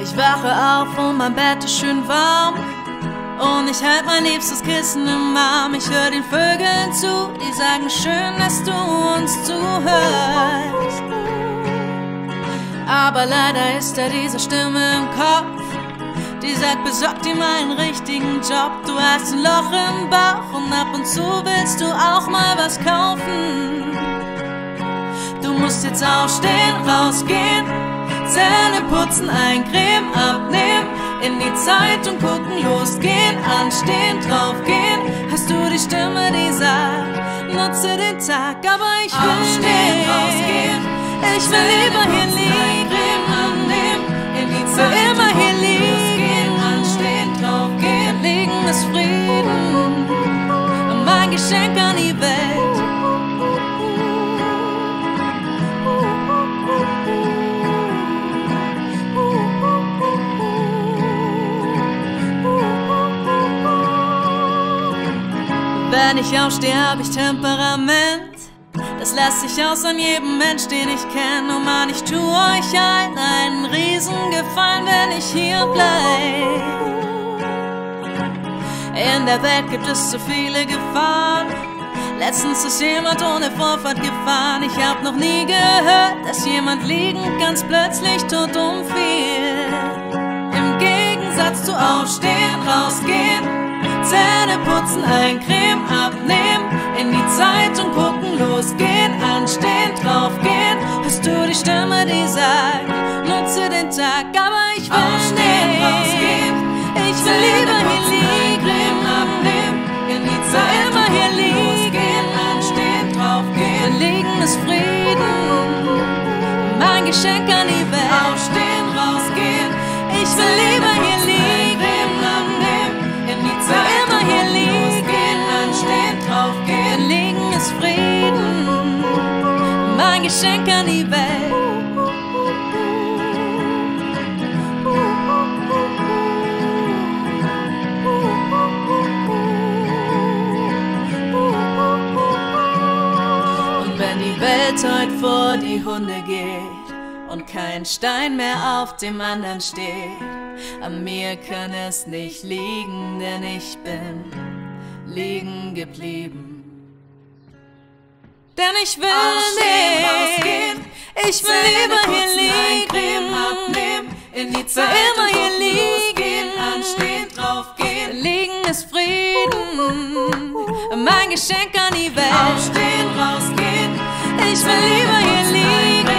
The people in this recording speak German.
Ich wache auf und mein Bett ist schön warm. Und ich halt mein liebstes Kissen im Arm. Ich höre den Vögeln zu, die sagen schön, dass du uns zuhörst. Aber leider ist da diese Stimme im Kopf, die sagt, besorg dir mal einen richtigen Job. Du hast ein Loch im Bauch und ab und zu willst du auch mal was kaufen. Du musst jetzt aufstehen, rausgehen, Zähne putzen, eincremen, abnehmen, in die Zeitung gucken, losgehen, anstehen, draufgehen. Hast du die Stimme, die sagt, nutze den Tag, aber ich will Aufstehen, nicht. rausgehen, Ich will lieber hier Wenn ich aufstehe, hab ich Temperament. Das lässt sich aus an jedem Mensch, den ich kenne. Oh Mann, ich tu euch allen einen Riesengefallen, wenn ich hier bleib. In der Welt gibt es so viele Gefahren. Letztens ist jemand ohne Vorfahrt gefahren. Ich hab noch nie gehört, dass jemand liegend ganz plötzlich tot umfiel. Im Gegensatz zu aufstehen, rausgehen, Zähne putzen, eincremen, abnehmen, in die Zeitung gucken, losgehen, anstehen, draufgehen. Hörst du die Stimme, die sagt, nutze den Tag, aber ich will Aufstehen, nicht. rausgehen, Ich will lieber hier liegen, abnehmen, in die für Zeit immer hier liegen. anstehen, draufgehen. Liegen ist Frieden, mein Geschenk an die Welt. Aufstehen, rausgehen, Ich will lieber draufgehen. Liegen ist Frieden, mein Geschenk an die Welt. Und wenn die Welt heute vor die Hunde geht und kein Stein mehr auf dem anderen steht, an mir kann es nicht liegen, denn ich bin liegen geblieben. Denn ich will Aufstehen, nicht, rausgehen, ich will lieber hier liegen, abnehmen, in die Zeit immer hier liegen. anstehen, draufgehen. Liegen ist Frieden, mein Geschenk an die Welt. Aufstehen, rausgehen, Ich will lieber hier liegen.